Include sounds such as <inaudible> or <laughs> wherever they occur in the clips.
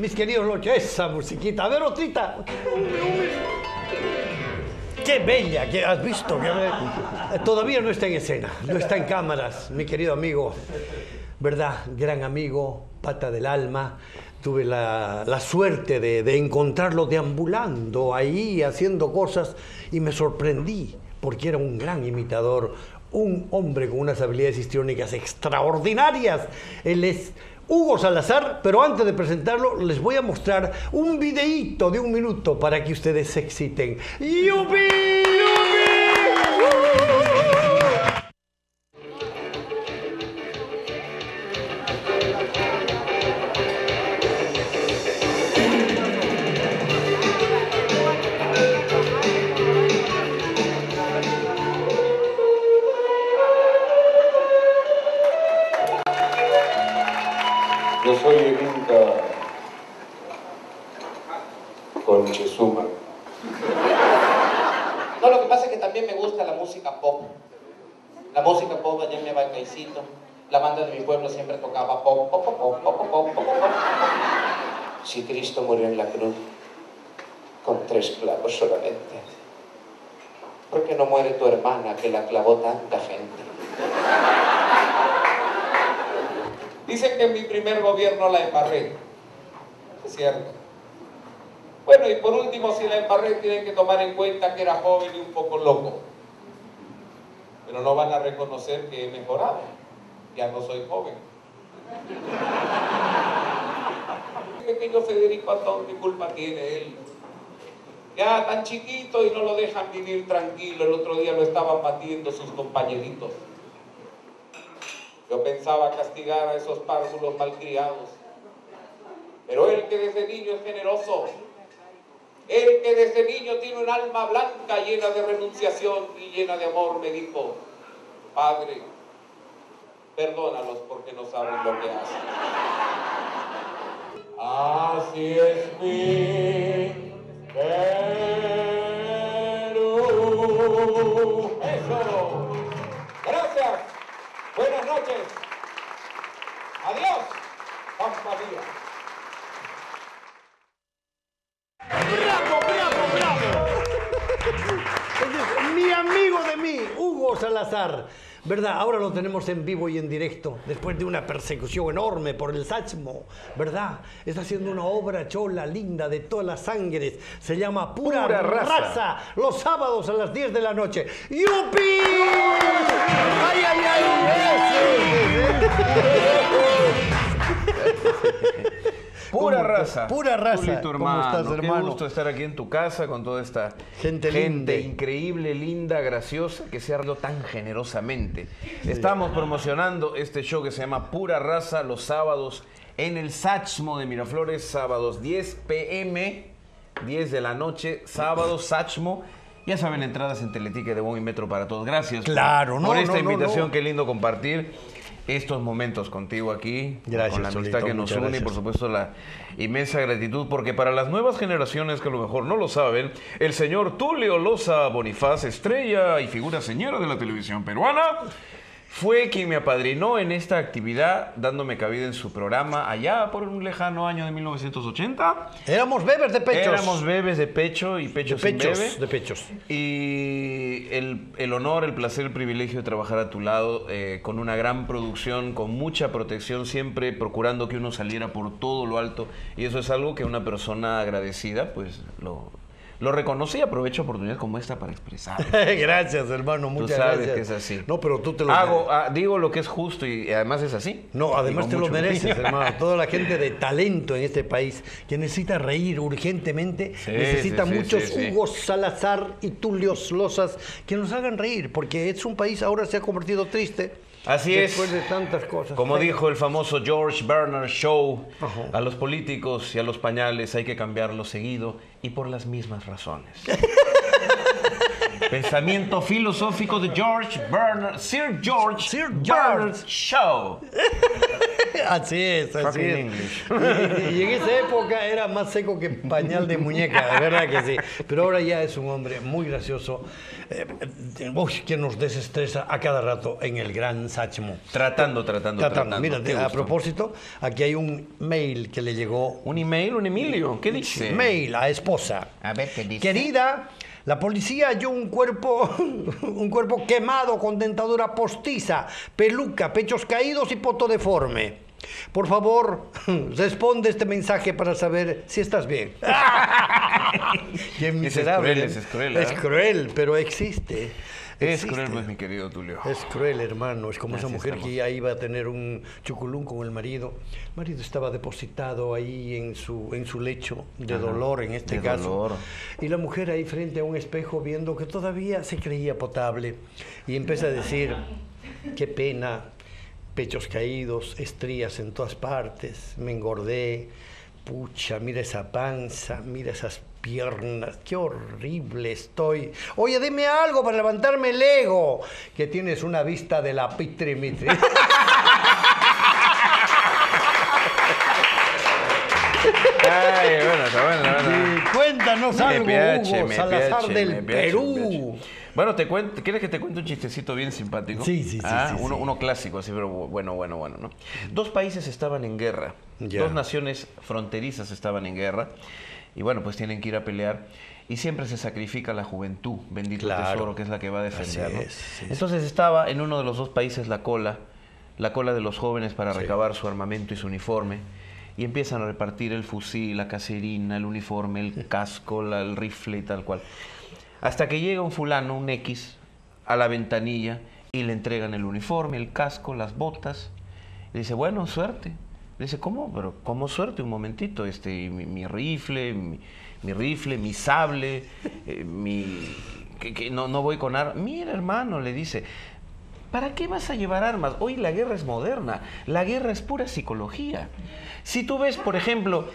mis queridos Locha, esa musiquita. A ver, otrita. Qué bella, que has visto. Todavía no está en escena, no está en cámaras, mi querido amigo. ¿Verdad? Gran amigo, pata del alma. Tuve la, la suerte de, de encontrarlo deambulando ahí, haciendo cosas, y me sorprendí, porque era un gran imitador, un hombre con unas habilidades histriónicas extraordinarias. Él es Hugo Salazar, pero antes de presentarlo les voy a mostrar un videíto de un minuto para que ustedes se exciten. ¡Yupi! Con suma. No, lo que pasa es que también me gusta la música pop. La música pop allá me va Baicaicito. La banda de mi pueblo siempre tocaba pop, pop, pop, pop, pop, pop, pop, pop. Si Cristo murió en la cruz con tres clavos solamente, ¿por qué no muere tu hermana que la clavó tanta gente? Dicen que en mi primer gobierno la embarré. Es cierto. Bueno, y por último, si la embarré, tienen que tomar en cuenta que era joven y un poco loco. Pero no van a reconocer que he mejorado. Ya no soy joven. <laughs> El pequeño Federico Antón, ¿qué culpa tiene él? Ya tan chiquito y no lo dejan vivir tranquilo. El otro día lo estaban batiendo sus compañeritos. Yo pensaba castigar a esos párvulos malcriados. Pero él que desde niño es generoso, él que desde niño tiene un alma blanca llena de renunciación y llena de amor, me dijo, Padre, perdónalos porque no saben lo que hacen. Así es mi ¿Verdad? Ahora lo tenemos en vivo y en directo, después de una persecución enorme por el Sachmo, ¿verdad? Está haciendo una obra chola, linda, de todas las sangres. Se llama Pura, Pura raza. Raza. Los sábados a las 10 de la noche. ¡Yupi! ¡Ay, ay, ay! <laughs> Pura ¿Cómo? raza. Pura raza. Julito, ¿Cómo hermano. estás, Qué hermano? gusto estar aquí en tu casa con toda esta Gente linda. increíble, linda, graciosa, que se ha dado tan generosamente. Estamos promocionando este show que se llama Pura Raza los sábados en el Sachmo de Miraflores, sábados 10 pm, 10 de la noche, sábados Sachmo. Ya saben, entradas en Teletique de Buen y Metro para todos. Gracias por- Claro, no, por esta no, no, invitación. no. Qué lindo compartir estos momentos contigo aquí. Gracias, con la amistad Solito, que nos une y por supuesto la inmensa gratitud porque para las nuevas generaciones que a lo mejor no lo saben, el señor Tulio Loza Bonifaz, estrella y figura señora de la televisión peruana, fue quien me apadrinó en esta actividad dándome cabida en su programa allá por un lejano año de 1980. Éramos bebés de pechos. Éramos bebés de pecho y de pechos, sin pechos, bebé. de pechos. Y el, el honor, el placer, el privilegio de trabajar a tu lado eh, con una gran producción, con mucha protección, siempre procurando que uno saliera por todo lo alto. Y eso es algo que una persona agradecida, pues lo, lo reconoce y aprovecha oportunidades como esta para expresar. <laughs> gracias, hermano, muchas sabes gracias. que es así. No, pero tú te lo Hago, ah, digo lo que es justo y además es así. No, además Y te lo mereces, hermano. <laughs> Toda la gente de talento en este país que necesita reír urgentemente, Sí, necesita sí, muchos sí. Hugo Salazar y Tulios Lozas que nos hagan reír, porque es un país ahora se ha convertido triste. Así es. Después de tantas cosas. Como dijo el famoso George Bernard Shaw, Ajá. a los políticos y a los pañales hay que cambiarlos seguido y por las mismas razones. <laughs> Pensamiento filosófico de George Bernard, Sir George Sir Bernard George. Shaw. Así es, así Fucking es. English. Y, y en esa época era más seco que pañal de muñeca, de verdad que sí. Pero ahora ya es un hombre muy gracioso, eh, uy, que nos desestresa a cada rato en el gran Sachmo. Tratando, tratando, Tratando. tratando. Mira, a propósito, aquí hay un mail que le llegó. Un email, un Emilio. ¿Qué dice? Mail a esposa. A ver qué dice. Querida, la policía halló un cuerpo, <laughs> un cuerpo quemado con dentadura postiza, peluca, pechos caídos y poto deforme. Por favor, <laughs> responde este mensaje para saber si estás bien. <laughs> Qué es miserable. cruel, es cruel, Es ¿eh? cruel, pero existe. Es Existe. cruel, pues, mi querido Tulio. Es cruel, hermano. Es como esa mujer estamos. que ya iba a tener un chuculún con el marido. El marido estaba depositado ahí en su, en su lecho de Ajá, dolor, en este de caso. dolor. Y la mujer ahí frente a un espejo viendo que todavía se creía potable. Y empieza a decir, qué pena, pechos caídos, estrías en todas partes, me engordé, pucha, mira esa panza, mira esas piernas, qué horrible estoy. Oye, dime algo para levantarme el ego, que tienes una vista de la pitrimitri. <laughs> Ay, bueno, está bueno, está bueno. Y cuéntanos algo, piace, Hugo me Salazar piace, del me piace, Perú. Bueno, te cuento, ¿quieres que te cuente un chistecito bien simpático? Sí, sí, sí, Ah, sí, uno, sí. uno clásico, así, pero bueno, bueno, bueno, ¿no? Dos países estaban en guerra. Ya. Dos naciones fronterizas estaban en guerra. Y bueno, pues tienen que ir a pelear. Y siempre se sacrifica la juventud, bendito Claro. tesoro, que es la que va a defender. Así ¿no? es, sí, sí. Entonces estaba en uno de los dos países la cola, la cola de los jóvenes para recabar su armamento y su uniforme. Y empiezan a repartir el fusil, la caserina, el uniforme, el <laughs> casco, la- el rifle y tal cual. Hasta que llega un fulano, un X, a la ventanilla y le entregan el uniforme, el casco, las botas. Le dice, bueno, suerte. Le dice, ¿cómo? Pero, ¿cómo suerte? Un momentito, este, mi, rifle, mi, rifle, mi sable, eh, mi... Que, que no, no voy con armas. Mira, hermano, le dice, ¿Para qué vas a llevar armas? Hoy la guerra es moderna, la guerra es pura psicología. Si tú ves, por ejemplo,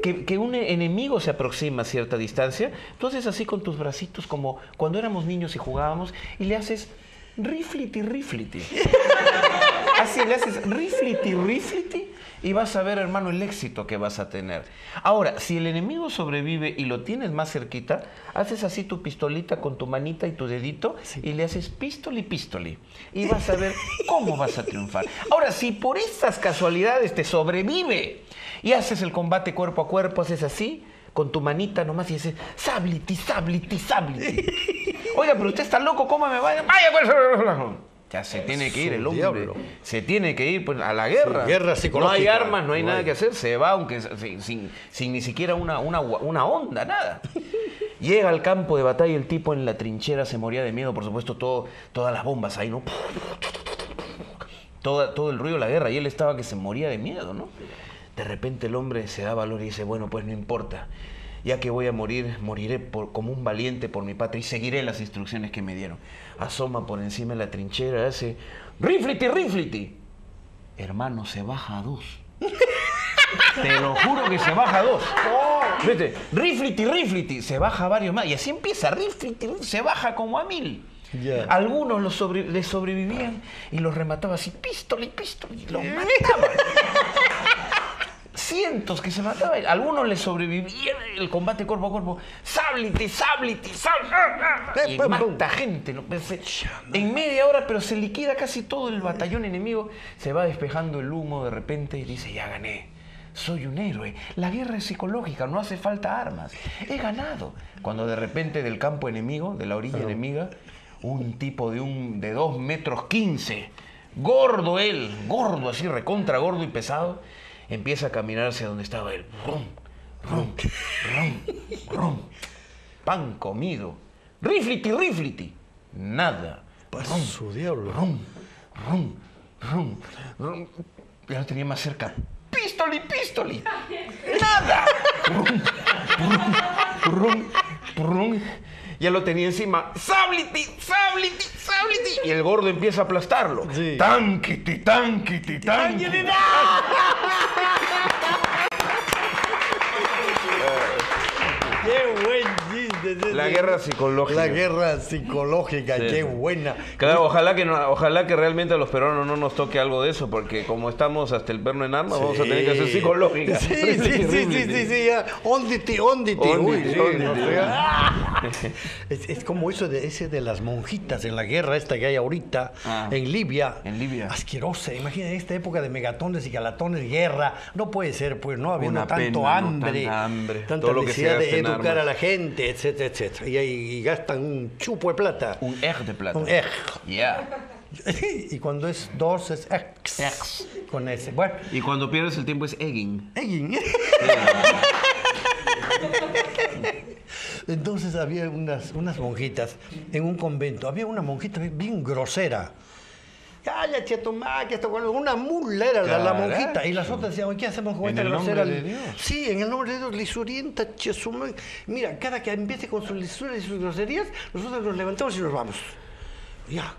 que, que un enemigo se aproxima a cierta distancia, tú haces así con tus bracitos como cuando éramos niños y jugábamos y le haces rifliti, rifliti. Así le haces rifliti, rifliti y vas a ver, hermano, el éxito que vas a tener. Ahora, si el enemigo sobrevive y lo tienes más cerquita, haces así tu pistolita con tu manita y tu dedito y le haces pistoli, pistoli. Y vas a ver cómo vas a triunfar. Ahora, si por estas casualidades te sobrevive y haces el combate cuerpo a cuerpo, haces así, con tu manita nomás y dices, sabliti, sabliti, sabliti. Oiga, pero usted está loco, ¿cómo me vaya? Vaya, pues. Ya se tiene que ir el hombre. diablo. Se tiene que ir pues, a la guerra. Sí, guerra No hay armas, no hay No nada hay. que hacer. Se va aunque sin, sin- sin ni siquiera una, una, una onda, nada. <laughs> Llega al campo de batalla el tipo en la trinchera, se moría de miedo, por supuesto, todo, todas las bombas ahí, ¿no? Toda- todo el ruido de la guerra y él estaba que se moría de miedo, ¿no? De repente el hombre se da valor y dice, bueno, pues no importa, ya que voy a morir, moriré por- como un valiente por mi patria y seguiré las instrucciones que me dieron. Asoma por encima de la trinchera, hace, rifliti, rifliti. Hermano, se baja a dos. <laughs> Te lo juro que se baja a dos. Vete, rifliti, rifliti, se baja a varios más. Y así empieza, rifliti, rifliti, se baja como a mil. Algunos los sobre- les sobrevivían y los remataba así, pistoli, pistoli, y los mataba. <laughs> Cientos que se mataban. Algunos les sobrevivían el combate cuerpo a cuerpo. Sabliti, sabliti. Y Eh, pum, pum. mata gente. ¿no? Pues, eh, En media hora, pero se liquida casi todo el batallón enemigo. Se va despejando el humo de repente y dice, ya gané. Soy un héroe. La guerra es psicológica, no hace falta armas. He ganado. Cuando de repente del campo enemigo, de la orilla enemiga, un tipo de, un, de 2 metros 15, gordo él, gordo así, recontra gordo y pesado, empieza a caminar hacia donde estaba él. Rum, rum, rum, rum. Pan comido. Rifliti, rifliti. Nada. Pa' Rum, su diablo. Rum, rum, rum, rum. Ya lo tenía más cerca. Pistoli, pistoli. Nada. <laughs> Rum, rum, rum, rum. Ya lo tenía encima. Sabliti, sabliti, sabliti. Y el gordo empieza a aplastarlo. Sí. Tanquiti, tanquiti, tanquiti. <laughs> ¡Qué buen chiste! La guerra psicológica. La guerra psicológica, Sí, qué sí. buena. Claro, ojalá que no, ojalá que realmente a los peruanos no nos toque algo de eso, porque como estamos hasta el perno en armas, vamos a tener que hacer psicológica. <laughs> Sí, sí, sí, sí, sí, sí, Onditi, sí, <laughs> Es, es como eso de ese de las monjitas en la guerra esta que hay ahorita Ah. en Libia. En Libia. Asquerosa. Imagina esta época de megatones y galatones, guerra. No puede ser, pues, no habiendo tanto pena, ¿no? hambre, Tanta hambre, tanta todo lo que se necesidad de educar a la gente, etcétera, etcétera. Y, y gastan un chupo de plata. Un ej de plata. Un ej. Yeah. <laughs> y cuando es dos es ex. Ex. Con ese. Bueno. Y cuando pierdes el tiempo es egging. Egging. <laughs> Entonces había unas, unas monjitas en un convento. Había una monjita bien grosera. Cállate, tomá, que esto, una mula era la, la monjita. Y las otras decían, "Oye, ¿qué hacemos con En esta el nombre grosera? de Dios. Sí, en el nombre de Dios, lisurienta, chesuma. Mira, cada que empiece con sus lisuras y sus groserías, nosotros nos levantamos y nos vamos. Ya.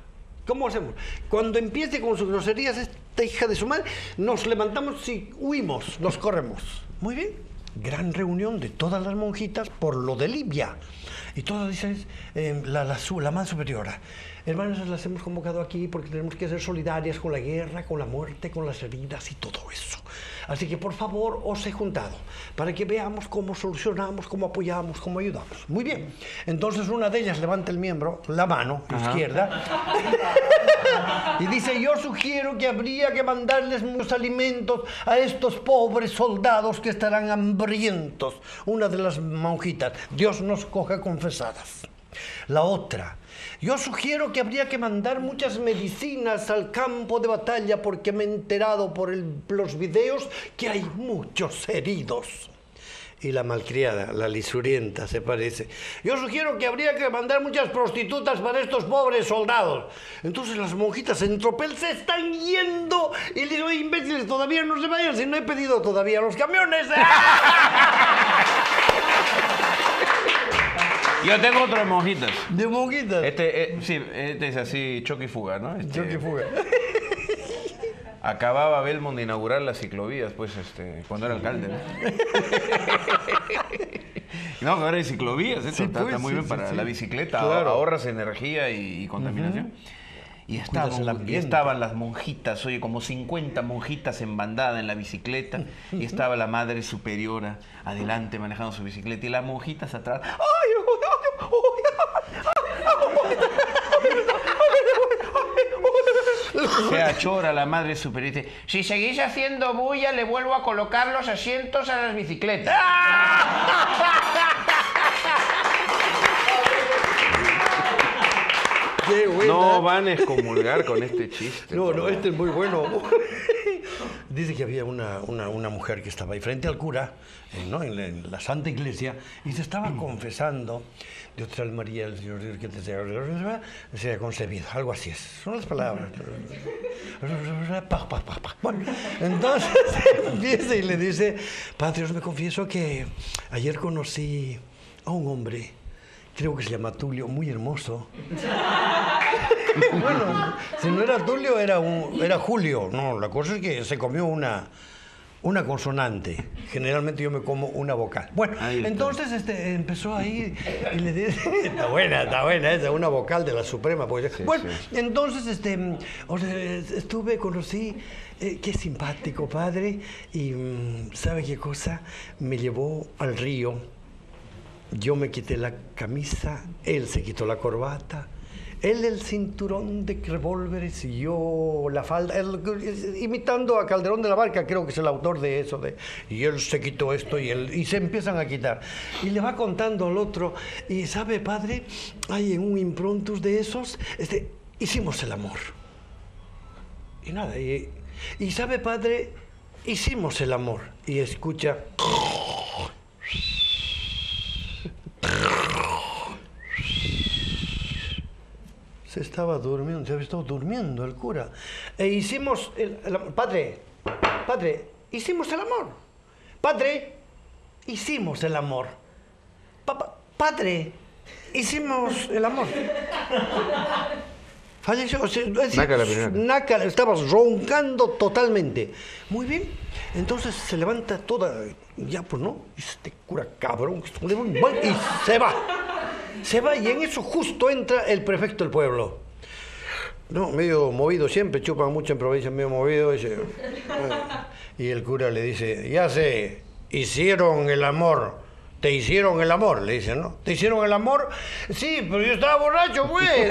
¿Cómo hacemos? Cuando empiece con sus groserías esta hija de su madre, nos levantamos y huimos, nos corremos. Muy bien. Gran reunión de todas las monjitas por lo de Libia. Y todas dicen, eh, la, la, más superiora, hermanas, las hemos convocado aquí porque tenemos que ser solidarias con la guerra, con la muerte, con las heridas y todo eso. Así que por favor os he juntado para que veamos cómo solucionamos, cómo apoyamos, cómo ayudamos. Muy bien. Entonces una de ellas levanta el miembro, la mano izquierda, <laughs> y dice, yo sugiero que habría que mandarles muchos alimentos a estos pobres soldados que estarán hambrientos. Una de las monjitas, Dios nos coja confesadas. La otra, yo sugiero que habría que mandar muchas medicinas al campo de batalla porque me he enterado por los videos que hay muchos heridos. Y la malcriada, la lisurienta, se parece. Yo sugiero que habría que mandar muchas prostitutas para estos pobres soldados. Entonces las monjitas en tropel se están yendo. Y le digo, imbéciles, todavía no se vayan si no he pedido todavía los camiones. <laughs> Yo tengo otro de monjitas. De monjitas. Este, eh, sí, este es así, choque y fuga, ¿no? Este, Yo que fuga. <laughs> Acababa Belmont de inaugurar las ciclovías, pues, este, cuando era alcalde, ¿no? <laughs> Ahora hay ciclovías, esto Sí, está, pues, está muy sí, bien para sí. la bicicleta, Claro. ahorras energía y, y contaminación. Y estaban, y estaban las monjitas, oye, como 50 monjitas en bandada en la bicicleta, y estaba la madre superiora adelante manejando su bicicleta, y las monjitas atrás. ¡Ay, ay, Se achora la madre superior y dice, si seguís haciendo bulla, le vuelvo a colocar los asientos a las bicicletas. Qué buena. No van a excomulgar con este chiste. No, no, este es muy bueno. Dice que había una, una- una mujer que estaba ahí frente al cura, eh, ¿no? en, la, en la Santa Iglesia, y se estaba confesando, Dios te salve María, el Señor Dios que te sea, sea concebido, algo así es. Son las palabras. <laughs> Pa, pa, pa, pa. Bueno, entonces <laughs> empieza y le dice, Padre, os me confieso que ayer conocí a un hombre, creo que se llama Tulio, muy hermoso. <laughs> Bueno, si no era Tulio, era, un, era Julio. No, la cosa es que se comió una, una consonante. Generalmente yo me como una vocal. Bueno, entonces este, empezó ahí y le dice, <laughs> está buena, está buena esa, una vocal de la Suprema. Pues. bueno, entonces este, estuve, conocí, eh, qué simpático padre, y mm, ¿sabe qué cosa? Me llevó al río. Yo me quité la camisa, él se quitó la corbata, él el cinturón de revólveres y yo la falda, imitando a Calderón de la Barca, creo que es el autor de eso, de, y él se quitó esto y, él, y se empiezan a quitar. Y le va contando al otro, y sabe, padre, hay en un improntus de esos, este, hicimos el amor. Y nada, y, y sabe, padre, hicimos el amor. Y escucha... Se estaba durmiendo, se había estado durmiendo el cura. E hicimos, el, el padre, padre, hicimos el amor. Padre, hicimos el amor. Papá, padre, hicimos el amor. Falleció, o sea, es decir, Nácala, primero. nácala, estabas roncando totalmente. Muy bien, entonces se levanta toda, ya pues no, este cura cabrón, y se va. Se va y en eso justo entra el prefecto del pueblo. No, medio movido siempre, chupan mucho en provincia, medio movido. Dice, "Ah". y el cura le dice, ya sé, hicieron el amor. Te hicieron el amor, le dicen, ¿no? ¿Te hicieron el amor? Sí, pero yo estaba borracho, pues. <laughs>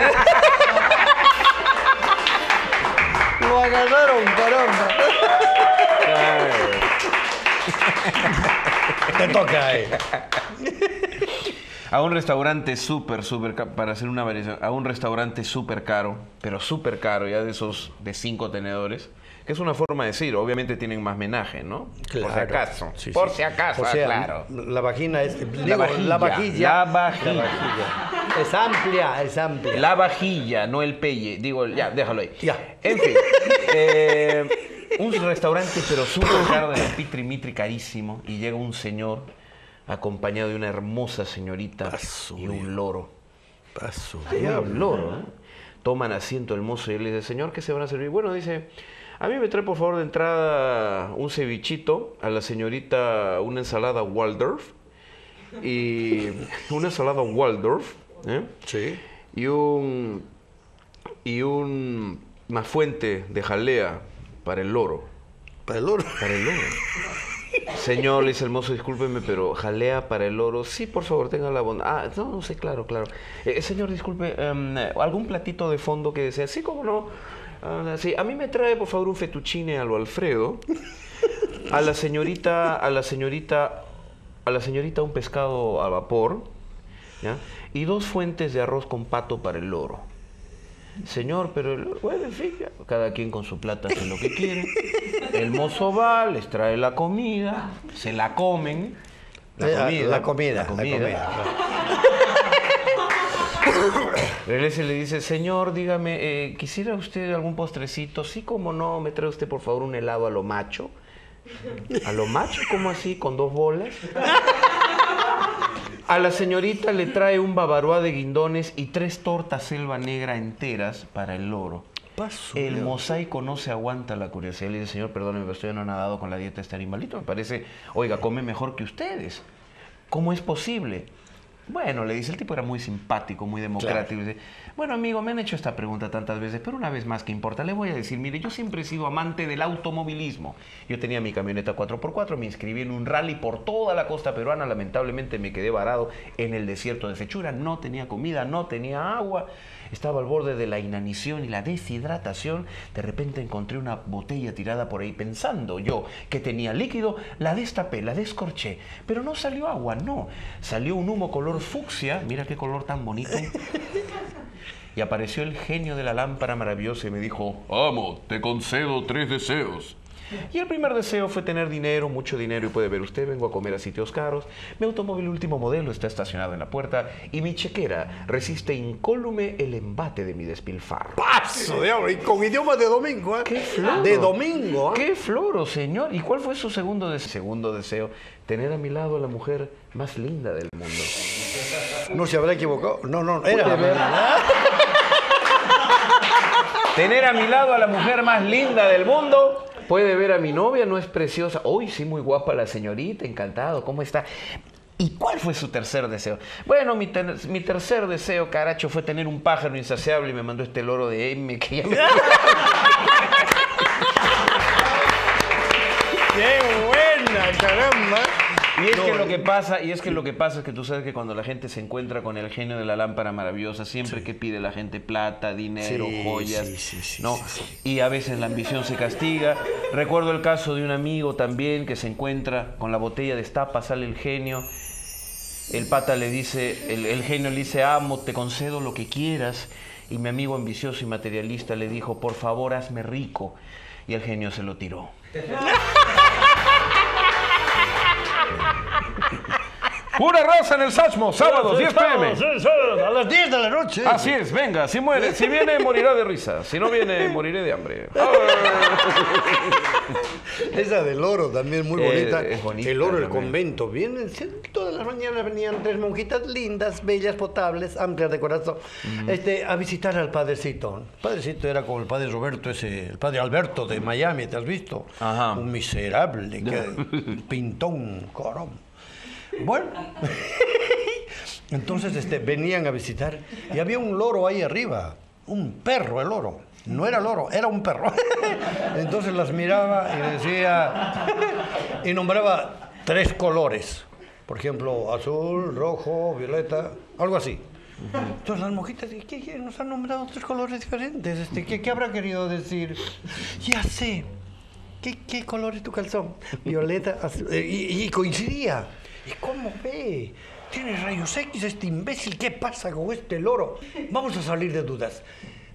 Lo agarraron, caramba. Te toca, eh. <laughs> A un restaurante súper, súper, para hacer una variación, a un restaurante súper caro, pero súper caro, ya de esos de cinco tenedores, que es una forma de decir, obviamente tienen más menaje, ¿no? Por si acaso. Sí, por sí. si acaso, O sea, claro. La vagina es. digo, La vajilla, La vajilla. la vajilla. La vajilla. Es amplia, es amplia. La vajilla, no el pelle. Digo, ya, déjalo ahí. Ya. En fin. eh, un restaurante, pero súper caro de la Pitri Mitri, carísimo. Y llega un señor acompañado de una hermosa señorita Paso, y un loro. Paso. Y un loro, ¿no? Toman asiento el mozo y él le dice, señor, ¿qué se van a servir? Bueno, dice, a mí me trae por favor de entrada un cevichito, a la señorita una ensalada Waldorf y <laughs> una ensalada Waldorf, ¿eh? Sí. y un y un una fuente de jalea para el loro. Para el oro. Para el loro. <laughs> Señor, el mozo, discúlpeme, pero jalea para el loro. Sí, por favor, tenga la bondad. Ah, no, no sé, claro, claro. Eh, señor, disculpe, em, ¿algún platito de fondo que desea? Sí, cómo no. Ah, sí, a mí me trae, por favor, un fettuccine a lo Alfredo. A la señorita, a la señorita, a la señorita un pescado al vapor. ¿ya? Y dos fuentes de arroz con pato para el loro. Señor, pero el- bueno, en fin, cada quien con su plata hace lo que quiere. El mozo va, les trae la comida, se la comen. La Eh, ah, comida. La comida. la La comida. comida. <laughs> Regresa y le dice, señor, dígame, eh, ¿quisiera usted algún postrecito? Sí, como no, me trae usted por favor un helado a lo macho. ¿A lo macho? ¿Cómo así? ¿Con dos bolas? A la señorita le trae un bavaroa de guindones y tres tortas selva negra enteras para el loro. Paso. El Dios. mosaico no se aguanta la curiosidad. Le dice, señor, perdóneme, pero estoy anonadado con la dieta de este animalito. Me parece, oiga, come mejor que ustedes. ¿Cómo es posible? Bueno, le dice, el tipo era muy simpático, muy democrático. Dice, bueno, amigo, me han hecho esta pregunta tantas veces, pero una vez más que importa, le voy a decir, mire, yo siempre he sido amante del automovilismo. Yo tenía mi camioneta 4x4, me inscribí en un rally por toda la costa peruana, lamentablemente me quedé varado en el desierto de Fechura, no tenía comida, no tenía agua, estaba al borde de la inanición y la deshidratación. De repente encontré una botella tirada por ahí pensando yo que tenía líquido, la destapé, la descorché, pero no salió agua, no, salió un humo color fucsia, mira qué color tan bonito. <laughs> Y apareció el genio de la lámpara maravillosa y me dijo, amo, te concedo tres deseos. Y el primer deseo fue tener dinero, mucho dinero, y puede ver usted, vengo a comer a sitios caros. Mi automóvil último modelo está estacionado en la puerta y mi chequera resiste incólume el embate de mi despilfarro. Paso, diablo. Y con idioma de domingo, ¿eh? ¡Qué floro! De domingo, ¿eh? ¡Qué floro, señor! ¿Y cuál fue su segundo deseo? Segundo deseo, tener a mi lado a la mujer más linda del mundo. No se habrá equivocado. No, no, era. Tener a mi lado a la mujer más linda del mundo. Puede ver a mi novia, no es preciosa. Uy, sí, muy guapa la señorita, encantado, ¿cómo está? ¿Y cuál fue su tercer deseo? Bueno, mi, ter- mi tercer deseo, caracho, fue tener un pájaro insaciable y me mandó este loro de M que ya me... <laughs> ¡Qué buena, caramba! Y es que lo que pasa, y es que lo que pasa es que tú sabes que cuando la gente se encuentra con el genio de la lámpara maravillosa, siempre que pide la gente plata, dinero, Sí, joyas, sí, sí, sí, ¿no? sí, sí. Y a veces la ambición se castiga. Recuerdo el caso de un amigo también que se encuentra con la botella de estapa, sale el genio. El pata le dice, el, el genio le dice, amo, te concedo lo que quieras. Y mi amigo ambicioso y materialista le dijo, por favor, hazme rico. Y el genio se lo tiró. <laughs> Pura raza en el Sachmo, sábado, 10 pm. A las 10 de la noche. Así es, venga, si muere, si viene morirá de risa, si no viene moriré de hambre. <laughs> Esa del oro también muy Eh, bonita. es bonita el oro del también. convento. Vienen, todas las mañanas venían tres monjitas lindas, bellas, potables, amplias de corazón, este, a visitar al padrecito. El padrecito era como el padre Roberto, ese, el padre Alberto de Miami, ¿te has visto? Ajá. Un miserable, que, <laughs> pintón, corón. Bueno, <laughs> Entonces este, venían a visitar y había un loro ahí arriba, un perro el loro. No era loro, era un perro. <laughs> Entonces las miraba y decía, <laughs> y nombraba tres colores. Por ejemplo, azul, rojo, violeta, algo así. Entonces las monjitas, ¿qué, qué? nos han nombrado tres colores diferentes. Este, ¿qué, ¿Qué habrá querido decir? Ya sé. ¿Qué, color es tu calzón? Violeta, azul. eh, y coincidía. ¿Y cómo ve? Tiene rayos X este imbécil. ¿Qué pasa con este loro? Vamos a salir de dudas.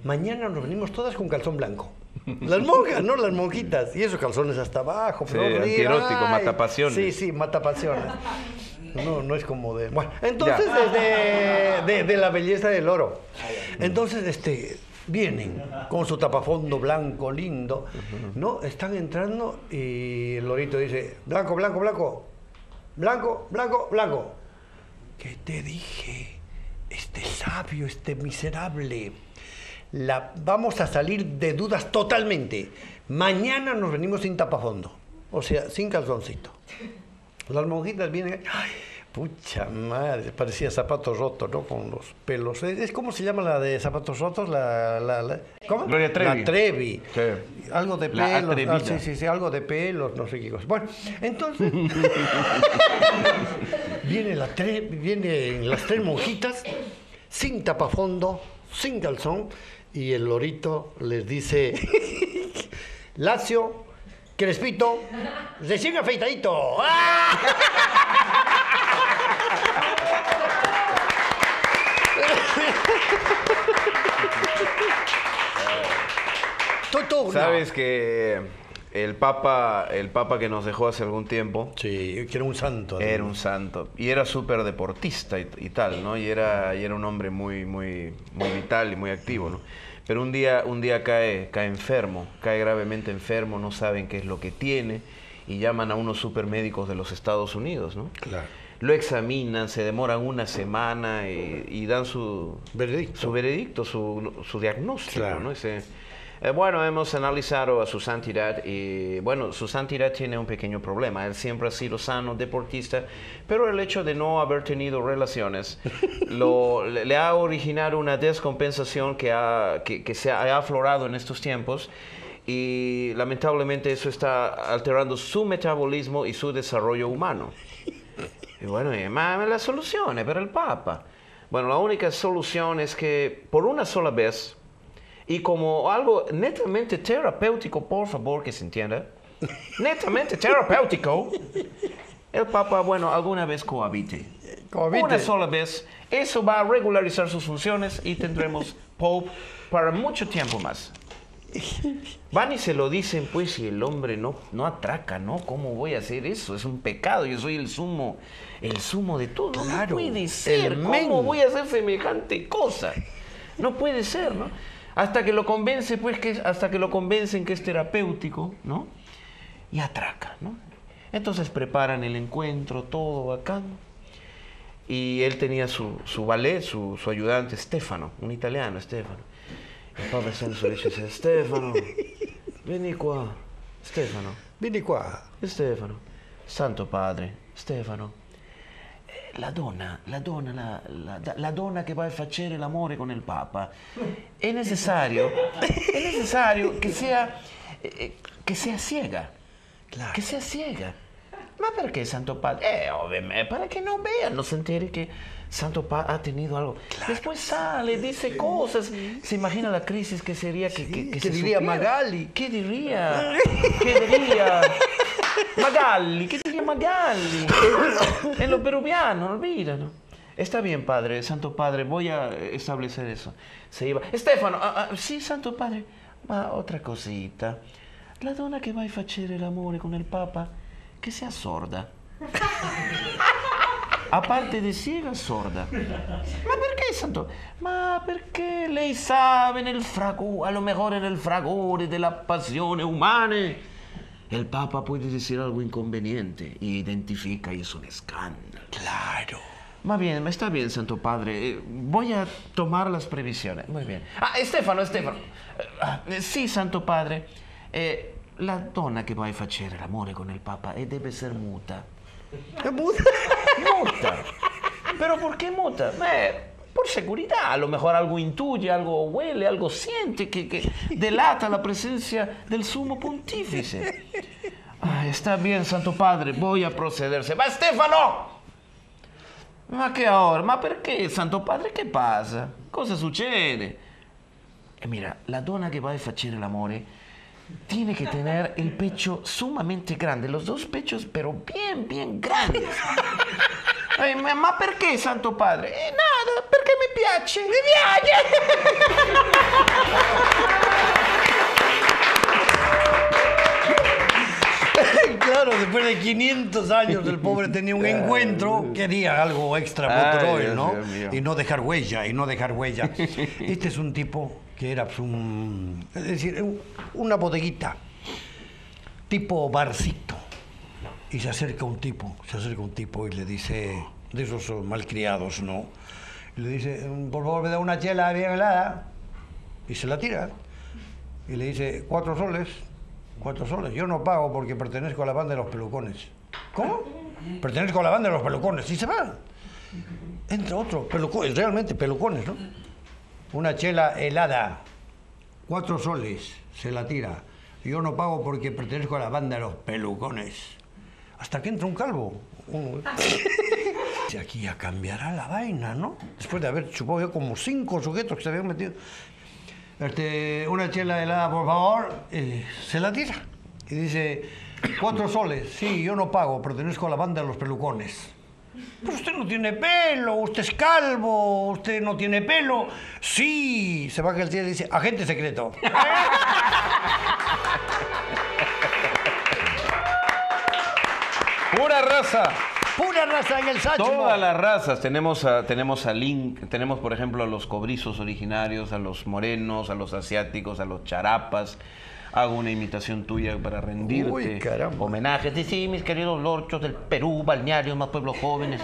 Mañana nos venimos todas con calzón blanco. Las monjas, no las monjitas. Y esos calzones hasta abajo. Sí, antierótico, ay. matapasiones. Sí, sí, matapasiones. No, no es como de... Bueno, entonces de, de- de la belleza del oro. Entonces, este, vienen con su tapafondo blanco lindo, ¿no? Están entrando y el lorito dice, blanco, blanco, blanco, blanco, blanco, blanco. ¿Qué te dije? Este sabio, este miserable. La, vamos a salir de dudas totalmente. Mañana nos venimos sin tapafondo, o sea, sin calzoncito. Las monjitas vienen, ay, pucha madre, parecía zapato roto, ¿no? Con los pelos. ¿Es, cómo se llama la de zapatos rotos? La, la- la- ¿Cómo? Gloria Trevi. La Trevi. Sí. Algo de pelos. ah, sí, sí, sí, algo de pelos, no sé qué cosa. Bueno, entonces. <laughs> viene la tre- vienen las tres monjitas, sin tapafondo, sin calzón, y el lorito les dice: <laughs> Lacio, Crespito, recién afeitadito. ¡Ah! Toto, no. Sabes que el papa, el papa que nos dejó hace algún tiempo, Sí, que era un santo. Era un santo. Y era súper deportista y, y tal, ¿no? Y era, y era un hombre muy, muy, muy vital y muy activo, ¿no? Pero un día, un día cae, cae enfermo, cae gravemente enfermo, no saben qué es lo que tiene y llaman a unos supermédicos de los Estados Unidos, ¿no? Claro. Lo examinan, se demoran una semana y, y dan su Veredicto. su, veredicto, su, su diagnóstico, Claro. ¿no? Ese, eh, bueno, hemos analizado a su santidad y, bueno, su santidad tiene un pequeño problema. Él siempre ha sido sano, deportista, pero el hecho de no haber tenido relaciones <laughs> lo, le, le ha originado una descompensación que, ha, que, que se ha, ha aflorado en estos tiempos y lamentablemente eso está alterando su metabolismo y su desarrollo humano. Y bueno, y, ma, ma, la solución es para el Papa. Bueno, la única solución es que por una sola vez, y como algo netamente terapéutico, por favor que se entienda, <laughs> netamente terapéutico, el Papa, bueno, alguna vez cohabite. Cohabite. Una sola vez. Eso va a regularizar sus funciones y tendremos Pope para mucho tiempo más. <laughs> Van y se lo dicen, pues, y el hombre no, no atraca, ¿no? ¿Cómo voy a hacer eso? Es un pecado, yo soy el sumo, el sumo de todo. Claro, no puede ser, ¿cómo men. voy a hacer semejante cosa? No puede ser, ¿no? Hasta que lo convence, pues, que, hasta que lo convencen que es terapéutico, ¿no? Y atraca, ¿no? Entonces preparan el encuentro, todo bacán. Y él tenía su, su valet, su, su ayudante, Stefano, un italiano, Stefano. Il Papa Senso dice, Stefano, vieni qua. Stefano, Vieni qua. Stefano, Santo Padre, Stefano. eh, La donna, la donna, la, la- la donna che va a facere l'amore con il Papa, è necessario, è necessario che sia, eh, che sia ciega, Claro. che sia ciega. Ma perché Santo Padre? Eh, ovviamente, para que no vean, no se entere que Santo Padre ha tenido algo. Después sale, dice cosas. Se imagina la crisis que sería que, que, ¿qué se diría supiera. Magali? ¿Qué diría? <laughs> ¿Qué diría? Magalli, ¿qué diría Magalli? En lo peruviano, olvídalo. Está bien, padre, Santo Padre, voy a establecer eso. Se iba. Stefano, ah, ah, sí, Santo Padre, ma otra cosita. La donna che va a facere l'amore con il Papa, che sia sorda. A parte di ciega, sorda. Ma perché, Santo? Ma perché lei sa nel fragu, a lo mejor nel fragore della passione umana, el Papa puede decir algo inconveniente y identifica y es un escándalo. Claro. Más bien, está bien, Santo Padre. Eh, Voy a tomar las previsiones. Muy bien. Ah, Stefano, Stefano. Eh, ah, sì, Santo Padre. Eh, la donna che vuoi facere l'amore con il Papa e deve essere muta. Muta. <laughs> Muta. Per ¿Pero por qué mota? Eh, por seguridad, a lo mejor algo intuye, algo huele, algo siente que, que delata la presencia del sumo pontífice. Ah, está bien, Santo Padre, voy a procederse. ¡Va, Stefano! Ma che ora? Ma perché, Santo Padre, che pasa? Cosa succede? E mira, la donna che va a facere l'amore tiene que tener el pecho sumamente grande, los dos pechos, pero bien, bien grandes. Ay, ma, ma perché, Santo Padre? Eh, nada, perché mi piace. Mi <laughs> Claro, después de 500 años el pobre tenía un encuentro, quería algo extra Ay, Dios ¿no? Y no dejar huella, y no dejar huella. Este es un tipo que era pues, un, es decir, un- una bodeguita, tipo barcito. Y se acerca un tipo, se acerca un tipo y le dice, de esos malcriados, ¿no? Le dice, por favor, me da una chela bien helada. Y se la tira. Y le dice, cuatro soles. Cuatro soles. Yo no pago porque pertenezco a la banda de los pelucones. ¿Cómo? Pertenezco a la banda de los pelucones. Y se va. Entra otro, pelucones, realmente pelucones, ¿no? Una chela helada. Cuatro soles. Se la tira. Yo no pago porque pertenezco a la banda de los pelucones. Hasta que entra un calvo. <laughs> Y aquí ya cambiará la vaina, ¿no? Después de haber chupado yo como cinco sujetos que se habían metido. Este, una chela helada, por favor. eh, se la tira. Y dice, cuatro soles. Sí, yo no pago, pertenezco a la banda de los pelucones. Pero usted no tiene pelo, usted es calvo, usted no tiene pelo. Sí, se baja el cielo y dice, agente secreto. <laughs> Pura raza. Pura raza en el sacho. Todas las razas. Tenemos a, tenemos a Link, tenemos por ejemplo a los cobrizos originarios, a los morenos, a los asiáticos, a los charapas. Hago una imitación tuya para rendirte. Uy, caramba. Homenaje. Sí, sí, mis queridos lorchos del Perú, balnearios, más pueblos jóvenes.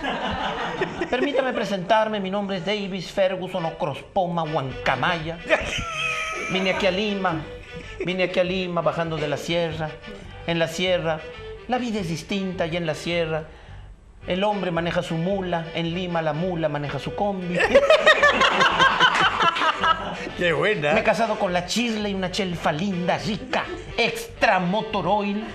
Permítame presentarme, mi nombre es Davis Ferguson Ocrospoma Huancamaya. Vine aquí a Lima, vine aquí a Lima bajando de la sierra. En la sierra, la vida es distinta y en la sierra el hombre maneja su mula, en Lima la mula maneja su combi. Qué buena. Me he casado con la chisle y una chelfa linda, rica, extra motor oil.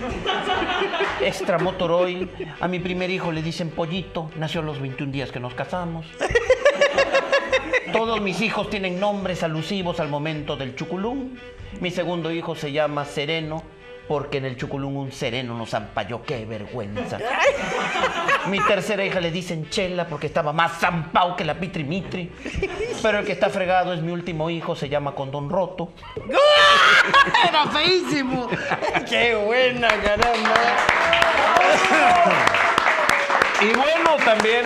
Extra motor oil. A mi primer hijo le dicen pollito, nació los 21 días que nos casamos. Todos mis hijos tienen nombres alusivos al momento del chuculún. Mi segundo hijo se llama Sereno, porque en el chuculún un sereno nos ampalló. ¡Qué vergüenza! Mi tercera hija le dicen Chela porque estaba más zampao que la Pitri Mitri. Pero el que está fregado es mi último hijo, se llama Condón Roto. Era feísimo. Qué buena, caramba. Y bueno, también,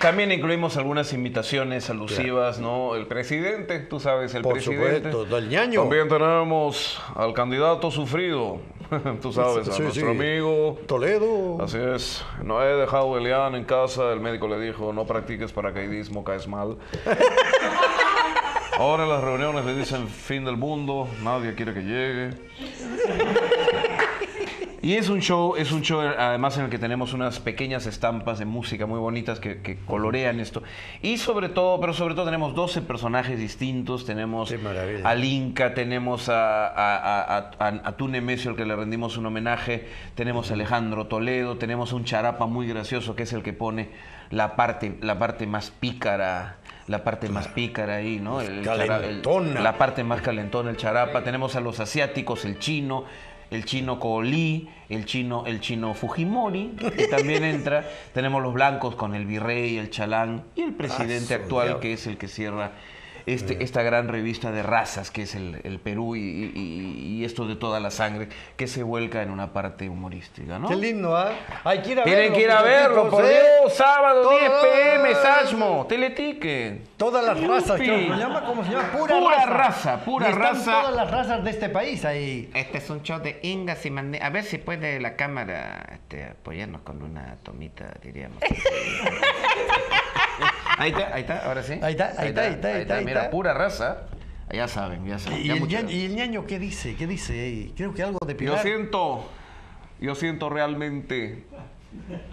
también incluimos algunas invitaciones alusivas, ¿no? El presidente, tú sabes, el Por presidente. supuesto, del ñaño. También tenemos al candidato sufrido, <laughs> tú sabes, a Sí, nuestro sí. amigo. Toledo. Así es, no he dejado a Elian en casa, el médico le dijo, no practiques paracaidismo, caes mal. <laughs> Ahora en las reuniones le dicen fin del mundo, nadie quiere que llegue. Y es un show, es un show además en el que tenemos unas pequeñas estampas de música muy bonitas que, que colorean esto. Y sobre todo, pero sobre todo tenemos 12 personajes distintos. Tenemos al Inca, tenemos a, a, a, al que le rendimos un homenaje. Tenemos a Alejandro Toledo, tenemos a un charapa muy gracioso que es el que pone la parte, la parte más pícara. La parte más pícara ahí, ¿no? El el- Calentona. la parte más calentona, el charapa. Tenemos a los asiáticos, el chino, el chino Kooli, el chino, el chino Fujimori, que también entra. <laughs> Tenemos los blancos con el virrey, el chalán y el presidente Ah, actual, que es el que cierra este, esta gran revista de razas que es el, el Perú y, y- y esto de toda la sangre que se vuelca en una parte humorística, ¿no? Qué lindo, ¿ah? Hay que ir a Tienen verlo, que ir a verlo, por ¿eh? Dios, sábado Todo- 10 pm, Sashmo, Teletique. Todas las razas. ¿cómo se llama? ¿Cómo se llama? Pura, Pura raza. raza, pura Y están raza. todas las razas de este país ahí. Este es un show de Ingas y Mande- A ver si puede la cámara este, apoyarnos con una tomita, diríamos. <laughs> Ahí está, ahí está, ahora sí. Ahí está, ahí está, ahí está, ahí está, Mira, pura raza. Ya saben, ya saben. ¿Y ya el, ñaño, ¿Y el ñaño qué dice? ¿Qué dice? Creo que algo de Yo Pilar. siento, yo siento realmente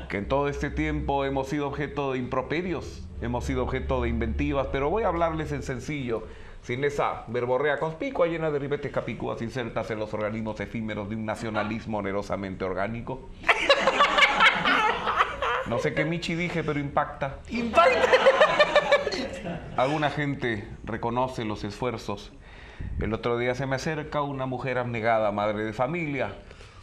que en todo este tiempo hemos sido objeto de improperios, hemos sido objeto de inventivas, pero voy a hablarles en sencillo, sin esa verborrea conspicua llena de ribetes capicúas insertas en los organismos efímeros de un nacionalismo onerosamente orgánico. No sé qué Michi dije, pero impacta. Impacta. Alguna gente reconoce los esfuerzos. El otro día se me acerca una mujer abnegada, madre de familia.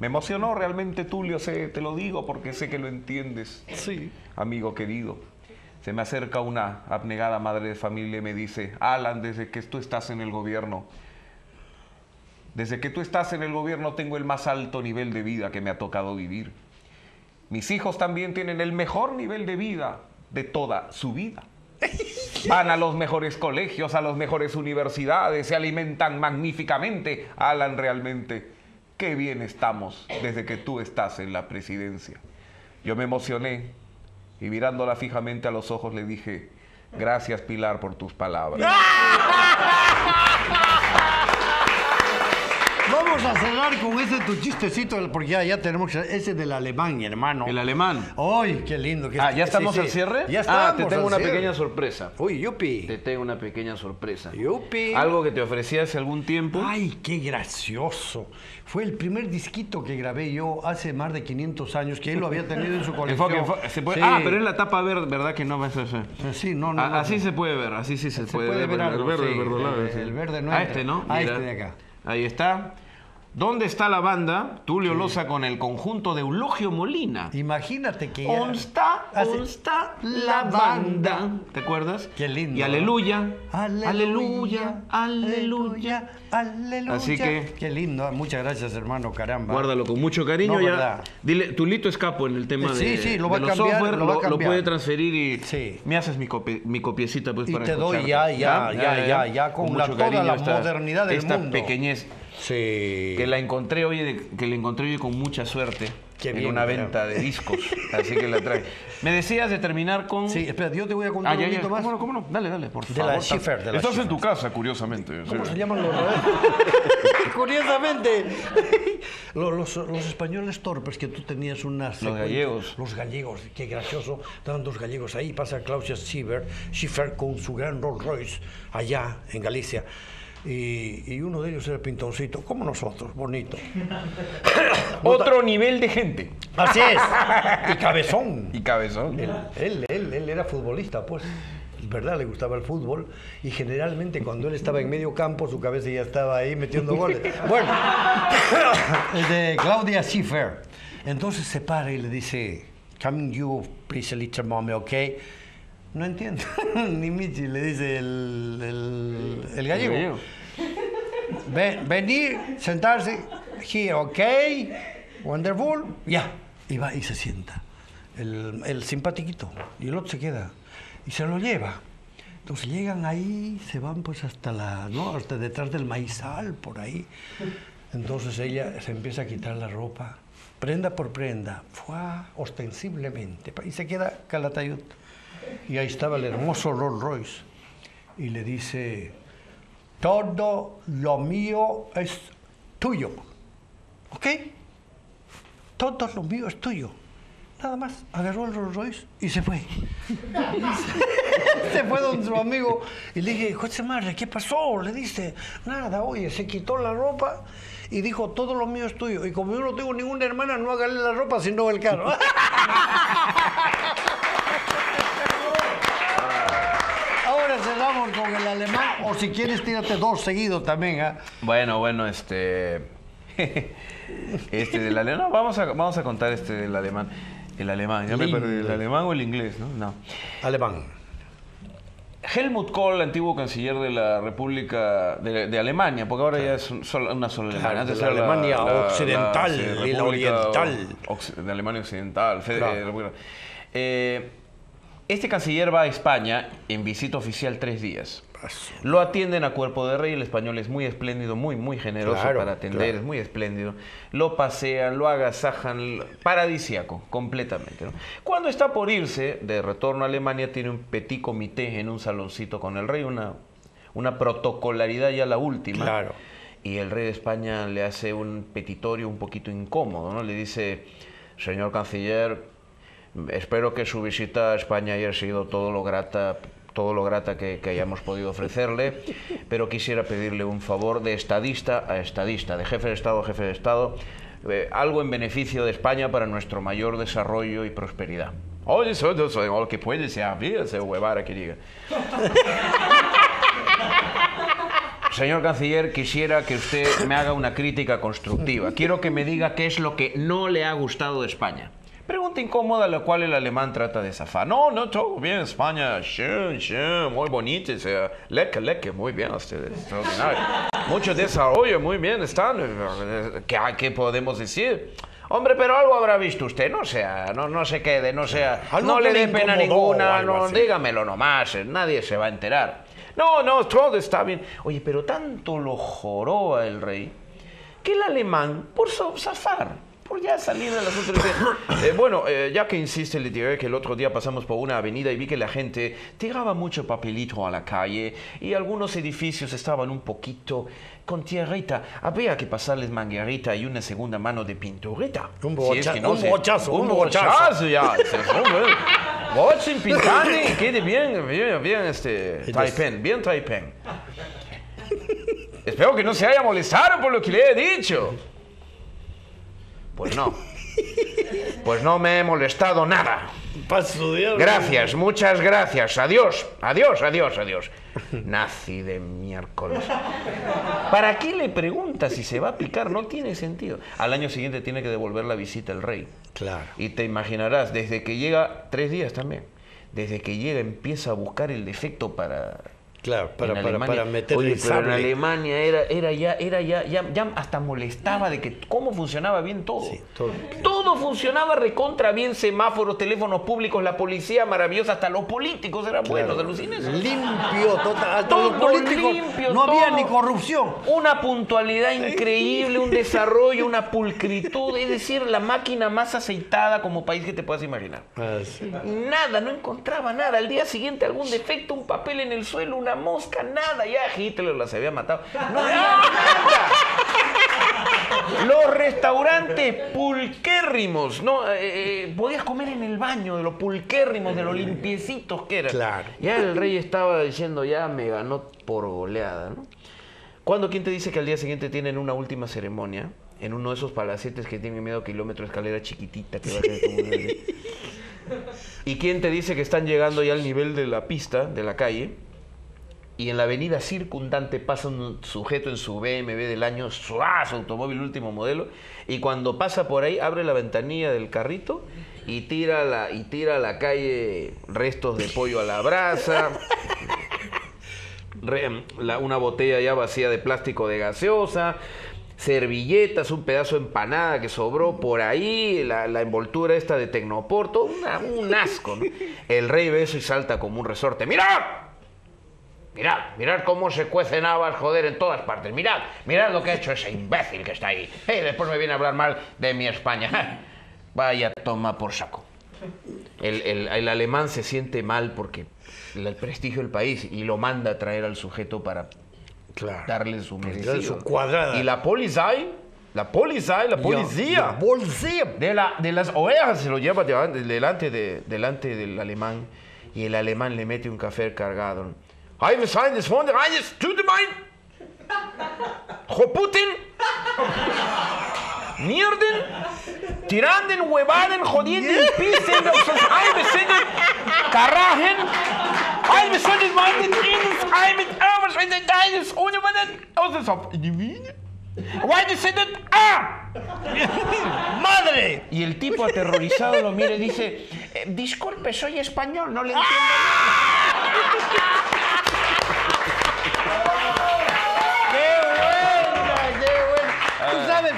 Me emocionó realmente, Tulio, sé, te lo digo porque sé que lo entiendes, Sí. amigo querido. Se me acerca una abnegada madre de familia y me dice, Alan, desde que tú estás en el gobierno, desde que tú estás en el gobierno tengo el más alto nivel de vida que me ha tocado vivir. Mis hijos también tienen el mejor nivel de vida de toda su vida. Van a los mejores colegios, a las mejores universidades, se alimentan magníficamente. Alan, realmente, qué bien estamos desde que tú estás en la presidencia. Yo me emocioné y mirándola fijamente a los ojos le dije, gracias Pilar por tus palabras. <laughs> Vamos a cerrar con ese tu chistecito, porque ya, ya tenemos ese del alemán, hermano. El alemán. ¡Ay, qué lindo! Ah, ¿ya estamos sí. al cierre? Ya Ah, estamos te tengo una cierre. pequeña sorpresa. Uy, yupi. Te tengo una pequeña sorpresa. Yupi. Algo que te ofrecí hace algún tiempo. Ay, qué gracioso. Fue el primer disquito que grabé yo hace más de 500 años, que él lo había tenido en su <laughs> colección. Enfoque, enfoque. Se puede- Sí. Ah, pero es la tapa verde, ¿verdad que no a? Sí, no, no. Ah, no, así no. se puede ver, así sí se, Se puede ver algo, el verde, sí, el verde, el- verde no A entra. este, ¿no? A Mira. este de acá. Ahí está. ¿Dónde está la banda? Tulio Loza con el conjunto de Eulogio Molina. Imagínate que ya... ¿Dónde está? Hace- ¿Dónde está la banda? ¿Te acuerdas? Qué lindo, Y aleluya. Aleluya, Aleluya. Aleluya. aleluya. Así que- Qué lindo. Muchas gracias, hermano, caramba. Guárdalo con mucho cariño. No, ya. verdad. Dile, Tulito Escapo en el tema Sí, de, sí, lo va de a los cambiar, software, lo va a cambiar. puede transferir y Sí. me haces mi, copi- mi copiecita pues Y para te doy escucharte. ya, ya, ya, ya, ya, con la- mucho toda cariño la esta- modernidad del esta mundo. pequeñez Sí. que la encontré hoy que la encontré hoy con mucha suerte Qué en bien, una creo. venta de discos, <laughs> así que la trae. Me decías de terminar con Sí, espera, yo te voy a contar Ah, un poquito más. ¿Cómo no, cómo no? Dale, dale, por De favor. la Estás- Schiffer, de la Estás Schiffer. en tu casa, curiosamente. ¿Cómo sí. se llaman los <laughs> Curiosamente, <laughs> los, los- los españoles torpes que tú tenías unas... Los gallegos. Los gallegos, qué gracioso. Estaban dos gallegos ahí, pasa Claudia Schiffer, Schiffer con su gran Rolls Royce allá en Galicia. Y, y uno de ellos era pintoncito, como nosotros, bonito. <laughs> Otro nivel de gente. Así es. Y cabezón. Y cabezón. Él, él, él, él era futbolista, pues. ¿Verdad? Le gustaba el fútbol. Y generalmente cuando él estaba en medio campo, su cabeza ya estaba ahí metiendo goles. <laughs> Bueno, <laughs> de Claudia Schiffer. Entonces se para y le dice, Come you, please, a little mommy, okay? No entiendo. <laughs> Ni Michi le dice el, el, el gallego. Gallego. Ven- venir, sentarse, here, ok, wonderful, ya. Y va y se sienta. El, el simpatiquito. Y el otro se queda. Y se lo lleva. Entonces llegan ahí, se van pues hasta la, ¿no? Hasta detrás del maizal, por ahí. Entonces ella se empieza a quitar la ropa, prenda por prenda, ¡fua! ostensiblemente, y se queda Calatayud. Y ahí estaba el hermoso Rolls Royce. Y le dice, todo lo mío es tuyo. ¿Ok? Todo lo mío es tuyo. Nada más. Agarró el Rolls Royce y se fue. <laughs> se fue donde su amigo y le dije, José Madre, ¿qué pasó? Le dice, nada, oye, se quitó la ropa y dijo, todo lo mío es tuyo. Y como yo no tengo ninguna hermana, no hágale la ropa, sino el carro. <laughs> Cerramos con el alemán, o si quieres, tírate dos seguidos también, ¿ah? Bueno, bueno, este. <laughs> Este del alemán. No, vamos a, vamos a contar este del alemán. El alemán, ya me perdí. ¿El alemán o el inglés? No, no. Alemán. Helmut Kohl, antiguo canciller de la República de, de Alemania, porque ahora ya es un solo- una sola Claro, Alemania. de la era Alemania occidental sí, y la oriental. De Alemania Occidental. Claro. eh, Eh, este canciller va a España en visita oficial tres días. Lo atienden a cuerpo de rey, el español es muy espléndido, muy, muy generoso Claro, para atender, claro. es muy espléndido. Lo pasean, lo agasajan, paradisíaco, completamente. ¿no? Cuando está por irse de retorno a Alemania, tiene un petit comité en un saloncito con el rey, una, una protocolaridad ya la última. Claro. Y el rey de España le hace un petitorio un poquito incómodo, ¿no? Le dice, señor canciller, Espero que su visita a España haya sido todo lo grata todo lo grata que, que hayamos podido ofrecerle, pero quisiera pedirle un favor de estadista a estadista, de jefe de Estado a jefe de Estado, eh, algo en beneficio de España para nuestro mayor desarrollo y prosperidad. Oye, es lo que puede servir ese huevara que diga. <laughs> Señor canciller, quisiera que usted me haga una crítica constructiva. Quiero que me diga qué es lo que no le ha gustado de España. Pregunta incómoda la cual el alemán trata de zafar. No, no, todo bien, España, schön, schön, muy bonito, leque, leque, muy bien, usted, extraordinario. Mucho desarrollo, muy bien, están. ¿Qué, qué podemos decir? Hombre, pero algo habrá visto usted, no sea, no, no se quede, no sea, no le dé pena ninguna, no, dígamelo nomás, eh, nadie se va a enterar. No, no, todo está bien. Oye, pero tanto lo joró el rey que el alemán, por zafar, por ya salir del asunto, <coughs> eh, bueno, eh, ya que insiste, le diré que el otro día pasamos por una avenida y vi que la gente tiraba mucho papelito a la calle y algunos edificios estaban un poquito con tierrita. Había que pasarles manguerita y una segunda mano de pinturita. Un Si es que no un se- bochazo, un un bochazo. bochazo, ya. Bochen, pintando y quede bien, bien, bien, este, Taipen, bien Taipen. Espero que no se haya molestado por lo que le he dicho. Pues no. Pues no me he molestado nada. Paso de Gracias, muchas gracias. Adiós, adiós, adiós, adiós. Nazi de miércoles. ¿Para qué le pregunta si se va a picar? No tiene sentido. Al año siguiente tiene que devolver la visita el rey. Claro. Y te imaginarás, desde que llega, tres días también, desde que llega empieza a buscar el defecto para... Claro, para, para, para meter Oye, el pero en. Alemania era, era ya, era ya, ya, ya hasta molestaba de que cómo funcionaba bien todo. Sí, todo. Todo funcionaba recontra bien, semáforos, teléfonos públicos, la policía maravillosa, hasta los políticos eran buenos, alucines. Limpio, total. Todo Todo político. limpio, no había todo. ni corrupción. Una puntualidad increíble, un desarrollo, una pulcritud, es decir, la máquina más aceitada como país que te puedas imaginar. Ah, sí. Nada, no encontraba nada. Al día siguiente algún defecto, un papel en el suelo, una mosca, nada. Ya Hitler las había matado. No <laughs> había nada. Los restaurantes pulquérrimos, ¿no? Eh, eh, podías comer en el baño de los pulquérrimos, de los limpiecitos que eran. Claro. Ya el rey estaba diciendo, ya me ganó por goleada, ¿no? ¿Cuándo quién te dice que al día siguiente tienen una última ceremonia? En uno de esos palacetes que tienen medio kilómetro de escalera chiquitita que va a ser como- <laughs> ¿Y quién te dice que están llegando ya al nivel de la pista, de la calle? Y en la avenida circundante pasa un sujeto en su BMW del año, su automóvil último modelo, y cuando pasa por ahí abre la ventanilla del carrito y tira la, y tira a la calle restos de pollo a la brasa, la- una botella ya vacía de plástico de gaseosa, servilletas, un pedazo de empanada que sobró por ahí, la, envoltura esta de Tecnoporto, un asco. El rey ve eso y salta como un resorte. ¡Mirad! Mirad, mirad cómo se cuecen habas, joder, en todas partes. Mirad, mirad lo que ha hecho ese imbécil que está ahí. Y después me viene a hablar mal de mi España. <laughs> Vaya, toma por saco. El, el- el alemán se siente mal porque el, prestigio del país y lo manda a traer al sujeto para Claro. darle su darle merecido. su cuadrada. Y la policía, la policía, la policía. Policía. De, la, de las ovejas se lo lleva de- delante, de, delante del alemán y el alemán le mete un café cargado. ¡Ay, me salen des von der Eines, tut mein! ¡Jo Putin! ¡Mierden! ¡Tiranden, huevaden, jodienden, pisen, auf das Ei, besinnen, Karachen! ¡Ay, me salen meinen, ines, ei, mit Armes, wenn den Deines, ohne Sopf, in die Wien! ¡Why descended! ¡Ah! ¡Madre! Y el tipo aterrorizado lo mira y dice, "Eh, disculpe, soy español, no le entiendo <laughs> nada.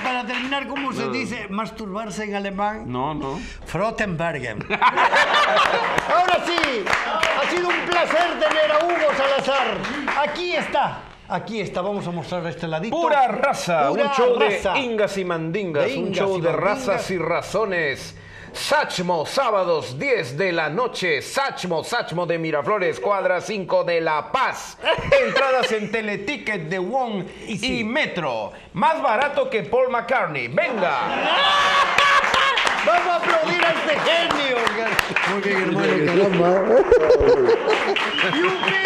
Para terminar, cómo se dice masturbarse en alemán? No, no. Frottenbergen. <laughs> Ahora sí, ha sido un placer tener a Hugo Salazar. Aquí está. Aquí está, vamos a mostrar este ladito. Pura raza, Pura un show raza. de ingas y mandingas, De un ingas show y de mandingas. razas y razones. Sachmo, sábados 10 de la noche. Sachmo, Sachmo de Miraflores, cuadra 5 de La Paz. <laughs> Entradas en Teleticket de Wong y, Metro. Más barato que Paul McCartney. ¡Venga! <laughs> Vamos a aplaudir a este genio. Muy bien, hermano, <laughs> caramba.